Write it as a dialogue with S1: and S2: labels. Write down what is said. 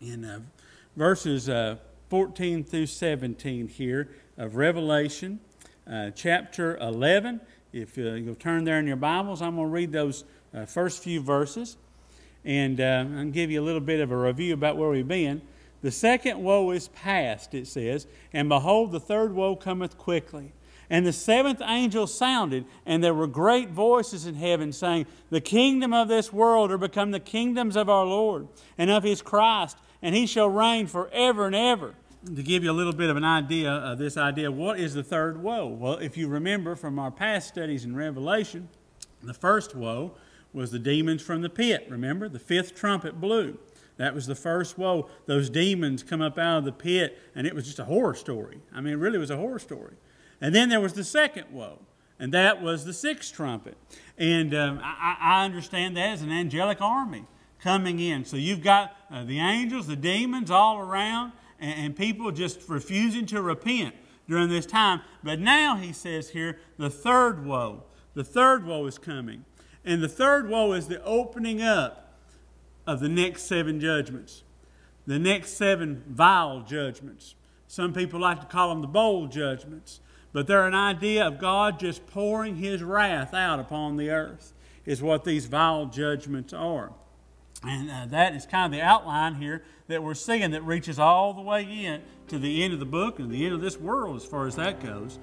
S1: in uh, verses uh, 14 through 17 here of Revelation, uh, chapter 11. If uh, you'll turn there in your Bibles, I'm going to read those uh, first few verses and uh, I'll give you a little bit of a review about where we've been. The second woe is past, it says, and behold, the third woe cometh quickly. And the seventh angel sounded, and there were great voices in heaven saying, The kingdom of this world are become the kingdoms of our Lord and of his Christ, and he shall reign forever and ever. To give you a little bit of an idea of this idea, what is the third woe? Well, if you remember from our past studies in Revelation, the first woe was the demons from the pit. Remember? The fifth trumpet blew. That was the first woe. Those demons come up out of the pit, and it was just a horror story. I mean, it really was a horror story. And then there was the second woe, and that was the sixth trumpet. And um, I, I, understand that as an angelic army coming in. So you've got uh, the angels, the demons all around, and, and people just refusing to repent during this time. But now he says here, the third woe. The third woe is coming. And the third woe is the opening up of the next seven judgments, the next seven vial judgments. Some people like to call them the bowl judgments. But they're an idea of God just pouring His wrath out upon the earth, is what these vial judgments are. And uh, that is kind of the outline here that we're seeing that reaches all the way in to the end of the book and the end of this world as far as that goes.